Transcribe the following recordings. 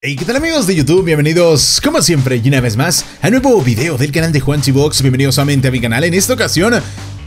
Hey, ¿qué tal amigos de YouTube? Bienvenidos, como siempre, y una vez más, a nuevo video del canal de Box. Bienvenidos nuevamente a mi canal. En esta ocasión,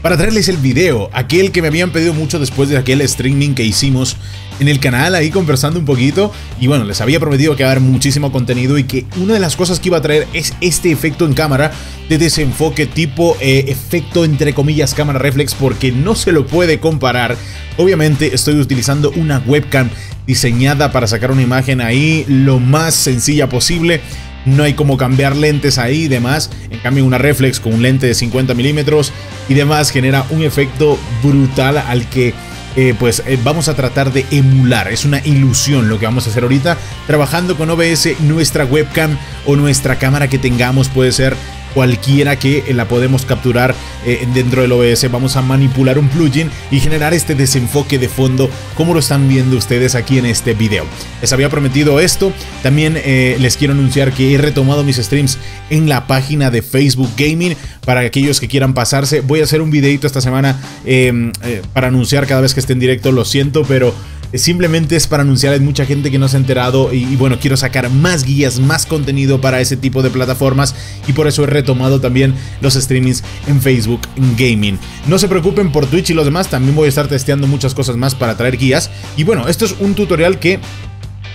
para traerles el video, aquel que me habían pedido mucho después de aquel streaming que hicimos en el canal, ahí conversando un poquito. Y bueno, les había prometido que va a haber muchísimo contenido y que una de las cosas que iba a traer es este efecto en cámara de desenfoque tipo eh, efecto entre comillas cámara reflex porque no se lo puede comparar. Obviamente estoy utilizando una webcam diseñada para sacar una imagen ahí lo más sencilla posible. No hay como cambiar lentes ahí y demás. En cambio, una reflex con un lente de 50 milímetros y demás genera un efecto brutal al que eh, pues eh, vamos a tratar de emular. Es una ilusión lo que vamos a hacer ahorita. Trabajando con OBS, nuestra webcam o nuestra cámara que tengamos puede ser cualquiera que la podemos capturar eh, dentro del OBS. Vamos a manipular un plugin y generar este desenfoque de fondo como lo están viendo ustedes aquí en este video. Les había prometido esto. También eh, les quiero anunciar que he retomado mis streams en la página de Facebook Gaming. Para aquellos que quieran pasarse, voy a hacer un videito esta semana em, eh, para anunciar cada vez que esté en directo. Lo siento, pero Simplemente es para anunciar, hay mucha gente que no se ha enterado y, bueno, quiero sacar más guías, más contenido para ese tipo de plataformas y por eso he retomado también los streamings en Facebook Gaming. No se preocupen por Twitch y los demás, también voy a estar testeando muchas cosas más para traer guías. Y bueno, esto es un tutorial que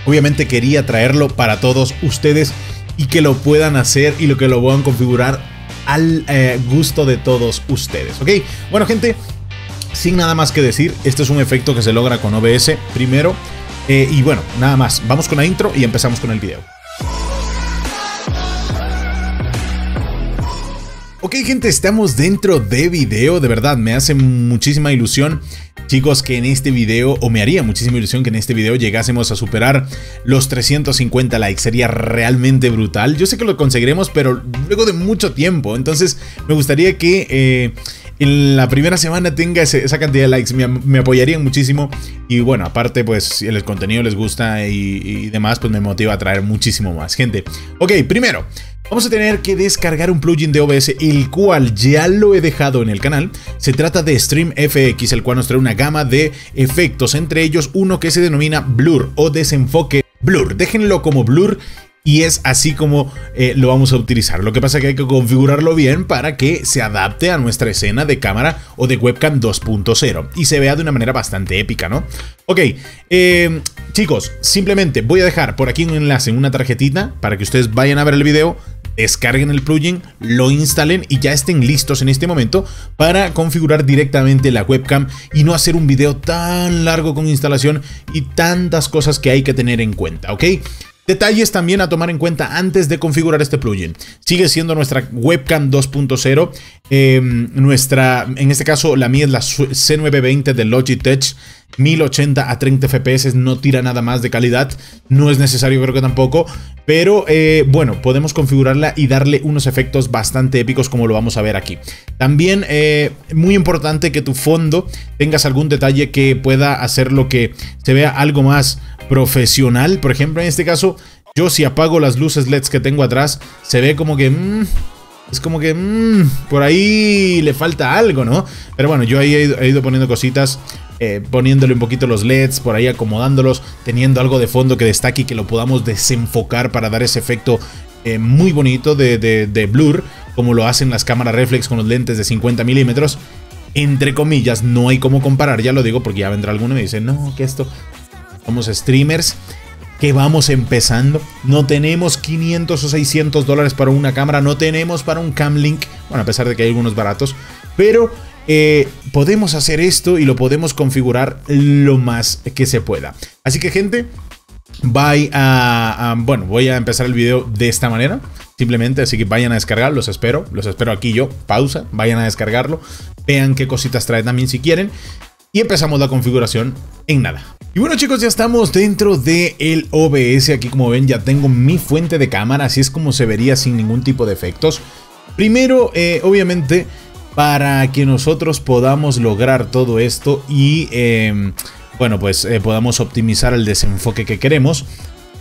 obviamente quería traerlo para todos ustedes y que lo puedan hacer y lo que lo puedan configurar al eh, gusto de todos ustedes, ¿ok? Bueno gente, sin nada más que decir, este es un efecto que se logra con OBS primero. Eh, y bueno, nada más, vamos con la intro y empezamos con el video. Ok gente, estamos dentro de video, de verdad, me hace muchísima ilusión chicos que en este video, o me haría muchísima ilusión que en este video llegásemos a superar los 350 likes, sería realmente brutal. Yo sé que lo conseguiremos, pero luego de mucho tiempo, entonces me gustaría que... Eh, en la primera semana tenga esa cantidad de likes, me, apoyarían muchísimo. Y bueno, aparte, pues si el contenido les gusta y, demás, pues me motiva a traer muchísimo más gente. Ok, primero, Vamos a tener que descargar un plugin de OBS, el cual ya lo he dejado en el canal. Se trata de Stream FX, el cual nos trae una gama de efectos, entre ellos uno que se denomina Blur o desenfoque Blur. Déjenlo como Blur y es así como eh, lo vamos a utilizar. Lo que pasa es que hay que configurarlo bien para que se adapte a nuestra escena de cámara o de webcam 2.0 y se vea de una manera bastante épica, ¿no? Ok, eh, chicos, simplemente voy a dejar por aquí un enlace en una tarjetita para que ustedes vayan a ver el video, descarguen el plugin, lo instalen y ya estén listos en este momento para configurar directamente la webcam y no hacer un video tan largo con instalación y tantas cosas que hay que tener en cuenta, ¿ok? Detalles también a tomar en cuenta antes de configurar este plugin. Sigue siendo nuestra webcam 2.0. Em, nuestra, en este caso, la mía es la C920 de Logitech. 1080 a 30 FPS no tira nada más de calidad. No es necesario, creo que tampoco. Pero eh, bueno, podemos configurarla y darle unos efectos bastante épicos como lo vamos a ver aquí. También eh, muy importante que tu fondo tengas algún detalle que pueda hacer lo que se vea algo más profesional. Por ejemplo, en este caso, yo si apago las luces LEDs que tengo atrás, se ve como que... Mm, es como que mm, por ahí le falta algo, ¿no? Pero bueno, yo ahí he ido, poniendo cositas, eh, poniéndole un poquito los LEDs, por ahí acomodándolos, teniendo algo de fondo que destaque y que lo podamos desenfocar para dar ese efecto eh, muy bonito de, de, blur, como lo hacen las cámaras reflex con los lentes de 50 milímetros. Entre comillas, no hay como comparar, ya lo digo porque ya vendrá alguno y me dice, no, que esto somos streamers que vamos empezando. No tenemos 500 o 600 dólares para una cámara. No tenemos para un Camlink. Bueno, a pesar de que hay algunos baratos. Pero eh, podemos hacer esto y lo podemos configurar lo más que se pueda. Así que gente, voy a, bueno, voy a empezar el video de esta manera. Simplemente, así que vayan a descargar, los espero. Los espero aquí yo. Pausa, vayan a descargarlo. Vean qué cositas trae también si quieren. Y empezamos la configuración en nada. Y bueno chicos, ya estamos dentro del el OBS. Aquí como ven ya tengo mi fuente de cámara, así es como se vería sin ningún tipo de efectos. Primero, eh, obviamente, para que nosotros podamos lograr todo esto y, em, bueno, pues eh, podamos optimizar el desenfoque que queremos.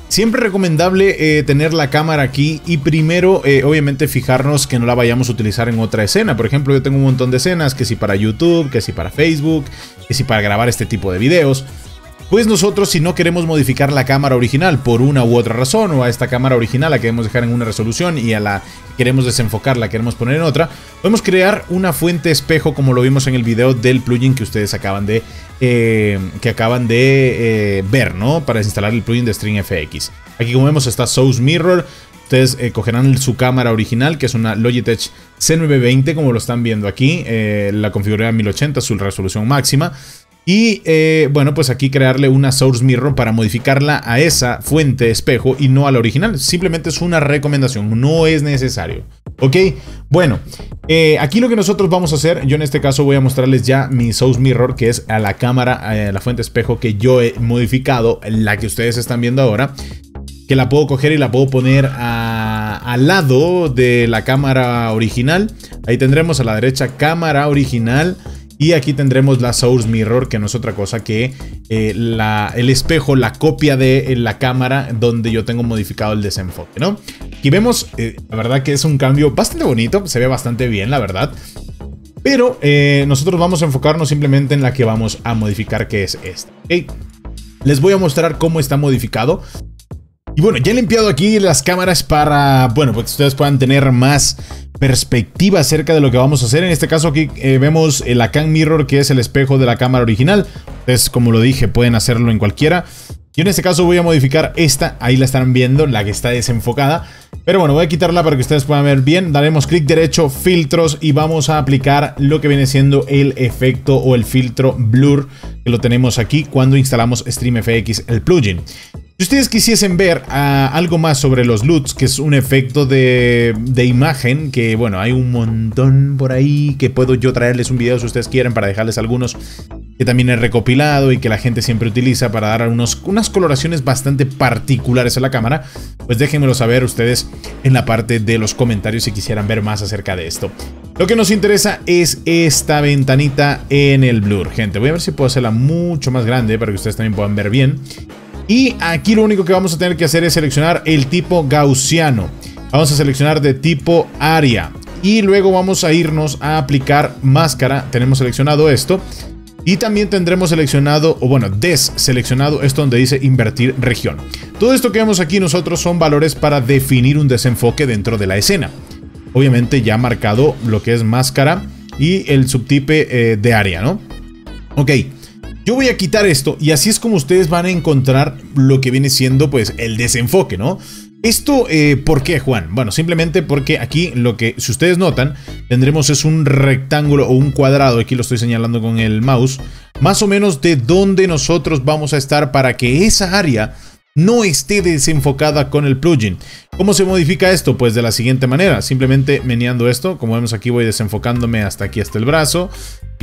Siempre recomendable eh, tener la cámara aquí y primero obviamente fijarnos que no la vayamos a utilizar en otra escena. Por ejemplo yo tengo un montón de escenas, que si para YouTube, que si para Facebook, que si para grabar este tipo de videos. Pues nosotros si no queremos modificar la cámara original por una u otra razón, o a esta cámara original la queremos dejar en una resolución y a la que queremos desenfocar la queremos poner en otra, podemos crear una fuente espejo como lo vimos en el video del plugin que ustedes acaban de, eh, que acaban de eh, ver, ¿no? Para instalar el plugin de StringFX. Aquí como vemos está Source Mirror, Ustedes eh, cogerán su cámara original, que es una Logitech C920, como lo están viendo aquí. la configuré a 1080, su resolución máxima. Y eh, bueno, pues aquí crearle una source mirror para modificarla a esa fuente espejo y no a la original. Simplemente es una recomendación, no es necesario. ¿Ok? Bueno, eh, aquí lo que nosotros vamos a hacer, yo en este caso voy a mostrarles ya mi source mirror, que es a la cámara, a la fuente espejo que yo he modificado, la que ustedes están viendo ahora. Que la puedo coger y la puedo poner al lado de la cámara original. Ahí tendremos a la derecha cámara original y aquí tendremos la Source Mirror, que no es otra cosa que eh, el espejo, la copia de la cámara donde yo tengo modificado el desenfoque, ¿no? Y vemos, eh, la verdad que es un cambio bastante bonito, se ve bastante bien, la verdad. Pero eh, nosotros vamos a enfocarnos simplemente en la que vamos a modificar, que es esta. Les voy a mostrar cómo está modificado. Y bueno, ya he limpiado aquí las cámaras para, bueno, pues ustedes puedan tener más perspectiva acerca de lo que vamos a hacer. En este caso aquí eh, vemos el Akan Mirror, que es el espejo de la cámara original. Entonces, como lo dije, pueden hacerlo en cualquiera. Yo en este caso voy a modificar esta, ahí la están viendo, la que está desenfocada. Pero bueno, voy a quitarla para que ustedes puedan ver bien. Daremos clic derecho, filtros y vamos a aplicar lo que viene siendo el efecto o el filtro blur que lo tenemos aquí cuando instalamos StreamFX, el plugin. Si ustedes quisiesen ver ah, algo más sobre los LUTs, que es un efecto de, imagen, que bueno, hay un montón por ahí, que puedo yo traerles un video si ustedes quieren para dejarles algunos que también he recopilado y que la gente siempre utiliza para dar unos, unas coloraciones bastante particulares a la cámara, pues déjenmelo saber ustedes en la parte de los comentarios si quisieran ver más acerca de esto. Lo que nos interesa es esta ventanita en el blur, gente. Voy a ver si puedo hacerla mucho más grande para que ustedes también puedan ver bien. Y aquí lo único que vamos a tener que hacer es seleccionar el tipo gaussiano. Vamos a seleccionar de tipo área. Y luego vamos a irnos a aplicar máscara. Tenemos seleccionado esto. Y también tendremos seleccionado, o bueno, deseleccionado esto donde dice invertir región. Todo esto que vemos aquí nosotros son valores para definir un desenfoque dentro de la escena. Obviamente ya marcado lo que es máscara y el subtipe eh, de área, ¿no? Ok, yo voy a quitar esto y así es como ustedes van a encontrar lo que viene siendo pues el desenfoque, ¿no? Esto, eh, ¿por qué, Juan? Bueno, simplemente porque aquí lo que, si ustedes notan, tendremos es un rectángulo o un cuadrado, aquí lo estoy señalando con el mouse, más o menos de donde nosotros vamos a estar para que esa área no esté desenfocada con el plugin. ¿Cómo se modifica esto? Pues de la siguiente manera, simplemente meneando esto, como vemos aquí voy desenfocándome hasta aquí, hasta el brazo,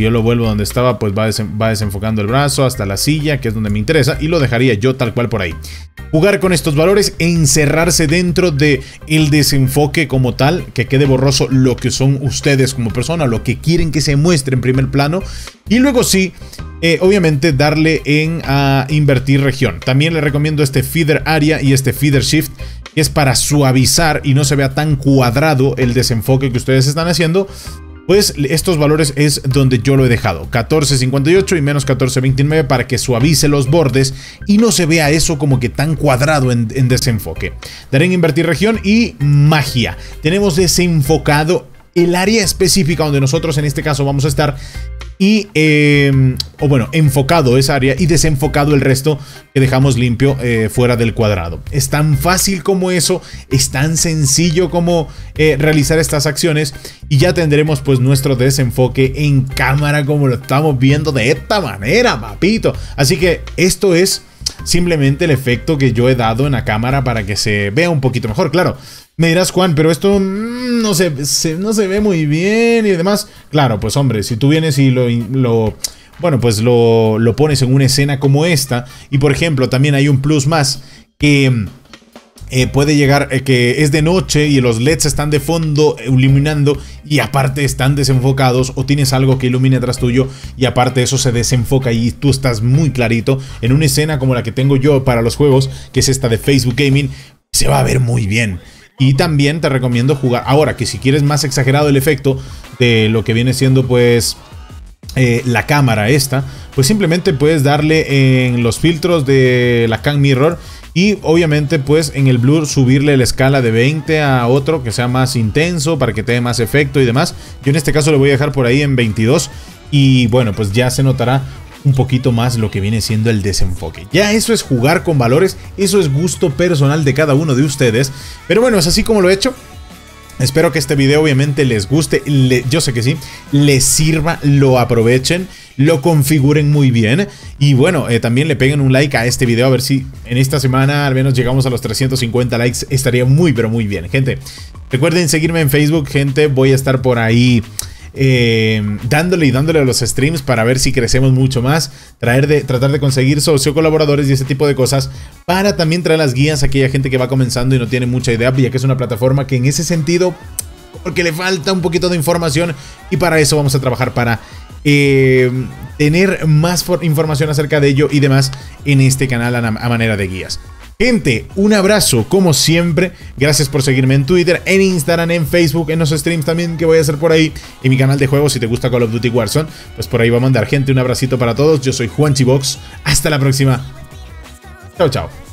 yo lo vuelvo donde estaba, pues va, va desenfocando el brazo hasta la silla, que es donde me interesa, y lo dejaría yo tal cual por ahí. Jugar con estos valores, encerrarse dentro de el desenfoque como tal, que quede borroso lo que son ustedes como persona, lo que quieren que se muestre en primer plano, y luego sí, eh, obviamente darle en a invertir región. También le recomiendo este feeder area y este feeder shift, que es para suavizar y no se vea tan cuadrado el desenfoque que ustedes están haciendo. Pues estos valores es donde yo lo he dejado, 14.58 y menos 14.29 para que suavice los bordes y no se vea eso como que tan cuadrado en, en desenfoque. Daré en invertir región y magia. Tenemos desenfocado el área específica donde nosotros en este caso vamos a estar y, em, o bueno, enfocado esa área y desenfocado el resto que dejamos limpio eh, fuera del cuadrado. Es tan fácil como eso, es tan sencillo como eh, realizar estas acciones y ya tendremos pues nuestro desenfoque en cámara como lo estamos viendo de esta manera, papito. Así que esto es simplemente el efecto que yo he dado en la cámara para que se vea un poquito mejor. Claro, me dirás, Juan, pero esto mm, no, se, no se ve muy bien y demás. Claro, pues hombre, si tú vienes y lo, lo bueno, pues lo, lo, pones en una escena como esta, y por ejemplo, también hay un plus más que eh, puede llegar, eh, que es de noche y los LEDs están de fondo iluminando y aparte están desenfocados, o tienes algo que ilumine atrás tuyo y aparte eso se desenfoca y tú estás muy clarito en una escena como la que tengo yo para los juegos, que es esta de Facebook Gaming, se va a ver muy bien. Y también te recomiendo jugar. Ahora, que si quieres más exagerado el efecto de lo que viene siendo, pues. eh, la cámara esta, pues simplemente puedes darle en los filtros de la Cam Mirror y obviamente pues en el blur subirle la escala de 20 a otro que sea más intenso para que te dé más efecto y demás. Yo en este caso le voy a dejar por ahí en 22 y bueno pues ya se notará un poquito más lo que viene siendo el desenfoque. Ya eso es jugar con valores, eso es gusto personal de cada uno de ustedes. Pero bueno, es así como lo he hecho. Espero que este video obviamente les guste, yo sé que sí, les sirva, lo aprovechen, lo configuren muy bien y bueno, eh, también le peguen un like a este video a ver si en esta semana al menos llegamos a los 350 likes, estaría muy pero muy bien, gente. Recuerden seguirme en Facebook, gente, voy a estar por ahí eh, dándole y dándole a los streams para ver si crecemos mucho más, tratar de conseguir socio colaboradores y ese tipo de cosas, para también traer las guías a aquella gente que va comenzando y no tiene mucha idea, ya que es una plataforma que en ese sentido, porque le falta un poquito de información y para eso vamos a trabajar para eh, tener más información acerca de ello y demás en este canal a manera de guías. Gente, un abrazo como siempre. Gracias por seguirme en Twitter, en Instagram, en Facebook, en los streams también que voy a hacer por ahí. En mi canal de juegos, si te gusta Call of Duty Warzone, pues por ahí va a mandar gente. Un abracito para todos. Yo soy Juan Chibox. Hasta la próxima. Chao, chao.